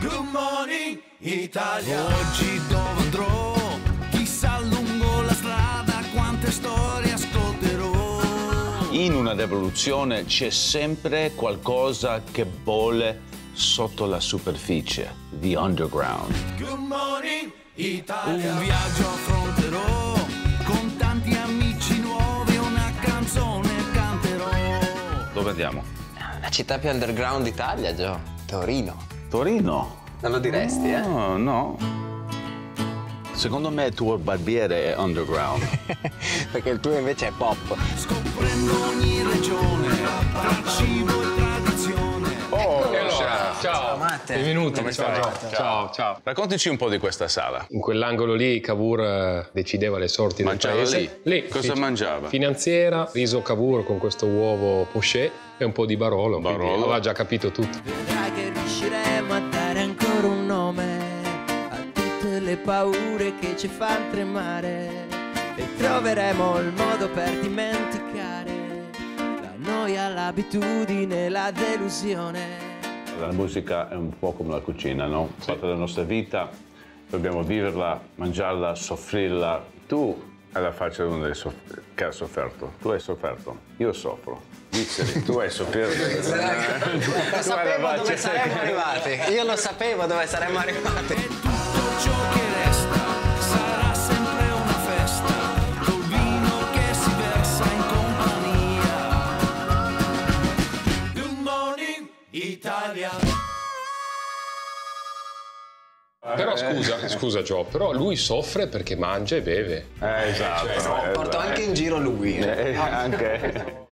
Good morning Italia. Oggi dove andrò? Chissà lungo la strada quante storie ascolterò. In una rivoluzione c'è sempre qualcosa che bolle sotto la superficie, the underground. Good morning Italia. Un viaggio affronterò con tanti amici nuovi, una canzone canterò. Dove andiamo? La città più underground d'Italia, Gio. Torino. Torino. Non lo diresti, eh? No, no. Secondo me il tuo barbiere è underground. Perché il tuo invece è pop. Scoprendo ogni regione, tra cibo e tradizione. Oh, allora, ciao, Matte. benvenuti. Come ciao. stai? ciao, ciao. Raccontaci un po' di questa sala. In quell'angolo lì Cavour eh, decideva le sorti Mangiava del paese. lì? Cosa mangiava? Finanziera, riso Cavour con questo uovo poché e un po' di Barolo. Barolo. Aveva già capito tutto. Vedrai che riusciremo a dare ancora un nome a tutte le paure che ci fanno tremare e troveremo il modo per dimenticare la noia, l'abitudine, la delusione. La musica è un po' come la cucina, no? Parte della nostra vita, dobbiamo viverla, mangiarla, soffrirla. Tu hai la faccia di uno dei soff- che ha sofferto. Tu hai sofferto, io soffro. Diceli, tu hai sofferto. Lo sapevo dove saremmo arrivati. Io lo sapevo dove saremmo arrivati. Tutto ciò che resta sarà sempre una festa col vino che si versa in compagnia. Good morning Italia. Però scusa, scusa Gio, però lui soffre perché mangia e beve. Eh, esatto. Porto anche in giro lui. Eh, anche.